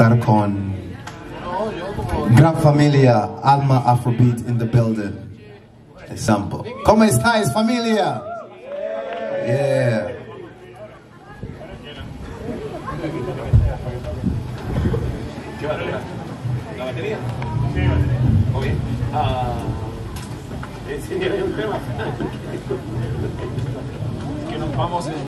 estar con gran familia Alma Afrobeat in the building. Example. ¿Cómo estáis familia? Yeah. ¿La batería? Sí, Muy bien. Ah, sí, hay un tema. que nos vamos eh.